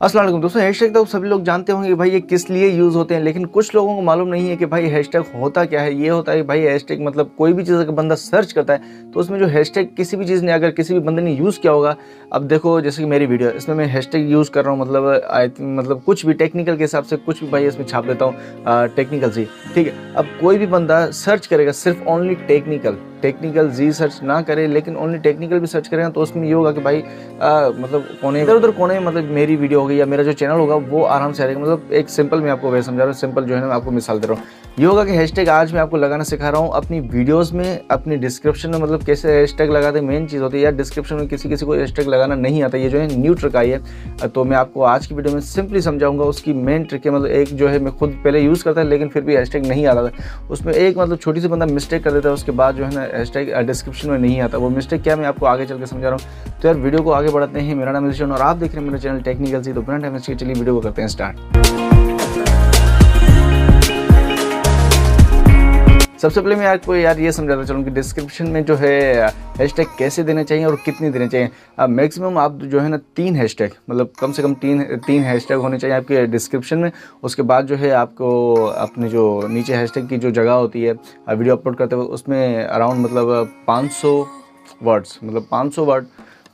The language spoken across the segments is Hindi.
वालेकुम दोस्तों हैशटैग तो सभी लोग जानते होंगे भाई ये किस लिए यूज़ होते हैं, लेकिन कुछ लोगों को मालूम नहीं है कि भाई हैशटैग होता क्या है। ये होता है भाई हैशटैग मतलब कोई भी चीज़ अगर बंदा सर्च करता है तो उसमें जो हैशटैग किसी भी चीज़ ने, अगर किसी भी बंदे ने यूज़ किया होगा, अब देखो जैसे कि मेरी वीडियो इसमें मैं हैशटैग यूज़ कर रहा हूँ मतलब आई मतलब कुछ भी टेक्निकल के हिसाब से कुछ भी भाई इसमें छाप देता हूँ टेक्निकल से ठीक है। अब कोई भी बंदा सर्च करेगा सिर्फ़ ओनली टेक्निकल टेक्निकल जी सर्च ना करें लेकिन ओनली टेक्निकल भी सर्च करें तो उसमें ये होगा कि भाई आ, मतलब कोने इधर उधर कोने मतलब मेरी वीडियो होगी या मेरा जो चैनल होगा वो आराम से आ रहेगा मतलब एक सिंपल मैं आपको वैसे समझा रहा हूँ सिंपल जो है ना आपको मिसाल दे रहा हूँ। ये के हैशटैग आज मैं आपको लगाना सिखा रहा हूँ। अपनी वीडियोस में, अपनी डिस्क्रिप्शन में मतलब कैसे हैशटैग लगाते मेन चीज़ होती है। यार डिस्क्रिप्शन में किसी किसी को हैशटैग लगाना नहीं आता, ये जो है न्यू ट्रिक आई है। तो मैं आपको आज की वीडियो में सिंपली समझाऊँगा उसकी मेन ट्रिक है। मतलब एक जो है मैं खुद पहले यूज़ करता है लेकिन फिर भी हैशटैग नहीं आता था। उसमें एक मतलब छोटी सी बंदा मिस्टेक कर देता है, उसके बाद जो है ना हैशटैग डिस्क्रिप्शन में नहीं आता। वो मिस्टेक क्या मैं आपको आगे चल के समझा रहा हूँ। तो यार वीडियो को आगे बढ़ाते हैं। मेरा नाम इल्शन और आप देख रहे हैं मेरा चैनल टेक्निकल सी तो बिना टाइम चलिए वीडियो को करते हैं स्टार्ट सबसे पहले मैं आपको यार ये समझाना चलूँ कि डिस्क्रिप्शन में जो है हैशटैग कैसे देने चाहिए और कितने देने चाहिए। मैक्सिमम आप जो है ना तीन हैशटैग मतलब कम से कम तीन तीन हैशटैग होने चाहिए आपके डिस्क्रिप्शन में। उसके बाद जो है आपको अपने जो नीचे हैशटैग की जो जगह होती है वीडियो अपलोड करते हुए उसमें अराउंड मतलब 500 वर्ड्स मतलब 500 वर्ड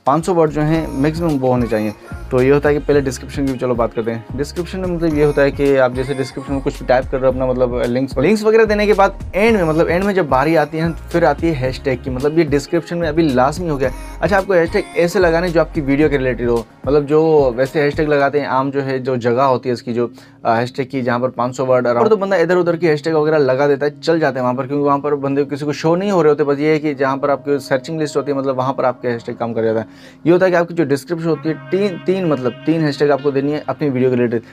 500 वर्ड जो हैं मैक्सिमम वो होने चाहिए। तो ये होता है कि पहले डिस्क्रिप्शन की चलो बात करते हैं। डिस्क्रिप्शन में मतलब ये होता है कि आप जैसे डिस्क्रिप्शन में कुछ टाइप कर रहे हो अपना मतलब लिंक्स लिंक्स वगैरह। देने के बाद एंड में मतलब एंड में जब बारी आती है, फिर आती है हैशटैग की। मतलब ये डिस्क्रिप्शन में अभी लाजमी हो गया। अच्छा आपको हैशटैग ऐसे लगाने जो आपकी वीडियो के रिलेटेड हो। मतलब जो वैसे हैशटैग लगाते हैं, आम जो है, जो जगह होती है इसकी, जो हैशटैग की जहाँ पर 500 वर्ड और तो बंदा इधर उधर की हैशटैग वगैरह लगा देता है, चल जाते हैं वहाँ पर, क्योंकि वहाँ पर बंदे किसी को शो नहीं हो रहे होते। बस ये है कि जहाँ पर आपकी सर्चिंग लिस्ट होती है मतलब वहाँ पर आपके हैशटैग काम कर जाता है। ये होता है कि आपकी जो डिस्क्रिप्शन होती है तीन तीन मतलब तीन हैशटैग आपको देनी है अपनी वीडियो के रिलेटेड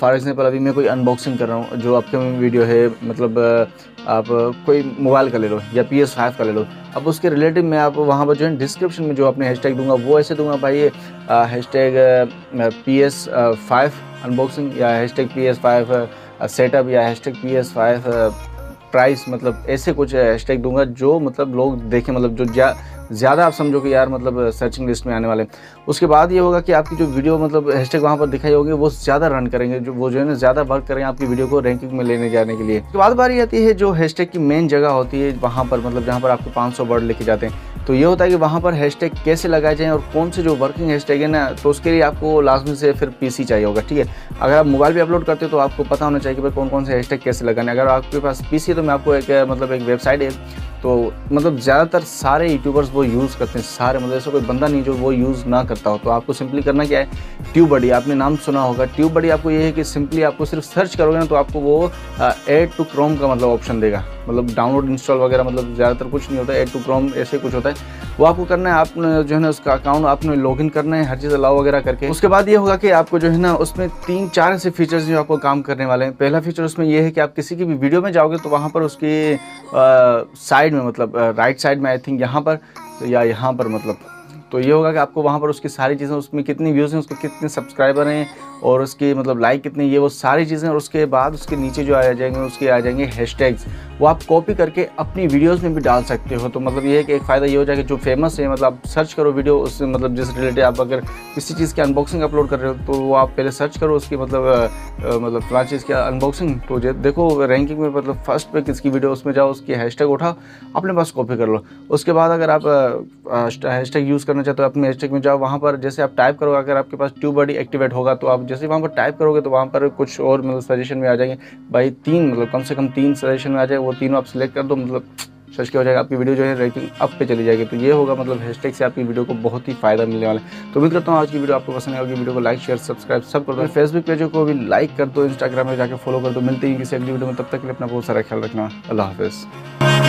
फॉर एग्ज़ाम्पल अभी मैं कोई अनबॉक्सिंग कर रहा हूँ, जो अपकमिंग वीडियो है मतलब आप कोई मोबाइल का ले लो या पी एस फाइव का ले लो। अब उसके रिलेटिव मैं आप, वहाँ पर जो है डिस्क्रिप्शन में जो अपने हैशटैग दूँगा, वो ऐसे दूँगा, भाई hashtag P S five unboxing या hashtag P S five setup या hashtag P S five price मतलब ऐसे कुछ हैशटैग दूँगा, जो मतलब लोग देखें मतलब जो ज़्यादा आप समझो कि यार मतलब सर्चिंग लिस्ट में आने वाले उसके बाद ये होगा कि आपकी जो वीडियो मतलब हैशटैग वहाँ पर दिखाई होगी, वो ज़्यादा रन करेंगे, जो, वो जो है ना, ज़्यादा वर्क करेंगे आपकी वीडियो को रैंकिंग में लेने जाने के लिए। उसके बाद बारी आती है जो हैशटैग की मेन जगह होती है, वहाँ पर मतलब जहाँ पर आपके 500 वर्ड लिखे जाते हैं। तो ये होता है कि वहाँ पर हैशटैग कैसे लगाए जाएँ और कौन से जो वर्किंग हैशटैग है ना तो उसके लिए आपको लाजमी से फिर पीसी चाहिए होगा, ठीक है? अगर आप मोबाइल पे अपलोड करते हो तो आपको पता होना चाहिए कि भाई कौन कौन से हैशटैग कैसे लगाने अगर आपके पास पीसी है तो मैं आपको एक मतलब एक वेबसाइट है तो मतलब ज़्यादातर सारे यूट्यूबर्स वो यूज़ करते हैं, सारे मतलब ऐसा कोई बंदा नहीं जो वो यूज़ ना करता हो। तो आपको सिंपली करना क्या है? ट्यूब बडी आपने नाम सुना होगा। ट्यूब बडी आपको ये है कि सिंपली आपको सिर्फ़ सर्च करोगे ना तो आपको वो एड टू क्रोम का मतलब ऑप्शन देगा। मतलब डाउनलोड इंस्टॉल वगैरह मतलब ज़्यादातर कुछ नहीं होता एड टू क्रोम ऐसे कुछ होता है। वो आपको करना है आपने जो है ना, उसका अकाउंट आपने लॉगिन करना है, हर चीज़ अलाउ वगैरह करके। उसके बाद ये होगा कि आपको जो है ना, उसमें तीन, चार ऐसे फीचर्स जो आपको काम करने वाले हैं। पहला फीचर उसमें ये है कि आप किसी की भी वीडियो में जाओगे तो वहाँ पर उसकी साइड में मतलब राइट साइड में आई थिंक यहाँ पर तो या यहाँ पर मतलब। तो ये होगा कि आपको वहाँ पर उसकी सारी चीज़ें, उसमें कितनी व्यूज़ हैं, उसके कितने सब्सक्राइबर हैं, और उसकी मतलब लाइक कितने, ये वो सारी चीज़ें, और उसके बाद उसके नीचे जो आ जाएँगे, उसके आ जाएँगे हैशटैग्स वो आप कॉपी करके अपनी वीडियोस में भी डाल सकते हो। तो मतलब ये है कि एक फ़ायदा ये हो जाएगा जो फ़ेमस है मतलब आप सर्च करो वीडियो उससे मतलब जिस रिलेटेड आप अगर किसी चीज़ की अनबॉक्सिंग अपलोड कर रहे हो तो वो आप पहले सर्च करो उसकी मतलब मतलब फला चीज़ की अनबॉक्सिंग तो देखो रैंकिंग में मतलब फ़र्स्ट पे किसकी वीडियो उसमें जाओ, उसकी हैशटैग उठाओ, अपने पास कॉपी कर लो। उसके बाद अगर आप हैशटैग यूज़ करना चाहते हो, अपने हैशटैग में जाओ, वहाँ पर जैसे आप टाइप करोगे, अगर आपके पास ट्यूब बडी एक्टिवेट होगा तो आप जैसे वहाँ पर टाइप करोगे तो वहाँ पर कुछ और मतलब सजेशन में आ जाएँगे। भाई तीन मतलब कम से कम तीन सजेशन में आ जाए वो तीनों आप सिलेक्ट कर दो मतलब सर्च क्या हो जाएगा, आपकी वीडियो जो है रैंकिंग अप पे चली जाएगी। तो ये होगा मतलब हैशटैग से आपकी वीडियो को बहुत ही फ़ायदा मिलने वाला है। तो उम्मीद करता हूँ आज की वीडियो आपको पसंद आएगी वीडियो को लाइक शेयर सब्सक्राइब सब कर दो। फेसबुक पेज को भी लाइक कर दो इंस्टाग्राम में जाकर फॉलो कर दो। मिलते हैं किसी अगली वीडियो में। तब तक के लिए अपना बहुत सारा ख्याल रखना। अल्लाह हाफिज़।